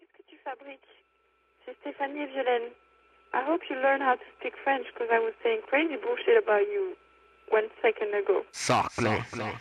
Mais qu'est-ce que tu fabriques C'est Stéphanie et Violaine. I hope you learn how to speak French because I was saying crazy bullshit about you one second ago. Softly. Yeah,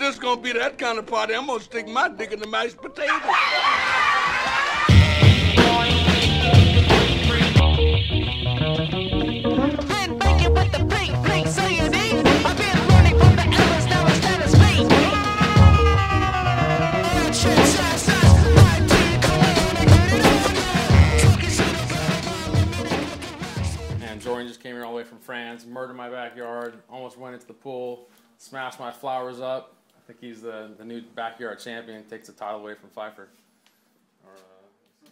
if this gonna be that kind of party, I'm gonna stick my dick in the mashed potatoes. Been with the. I've from the now it's status Jorian just came here all the way from France, murdered my backyard, almost went into the pool, smashed my flowers up think he's the, the new backyard champion, takes the title away from Pfeiffer. Or, uh,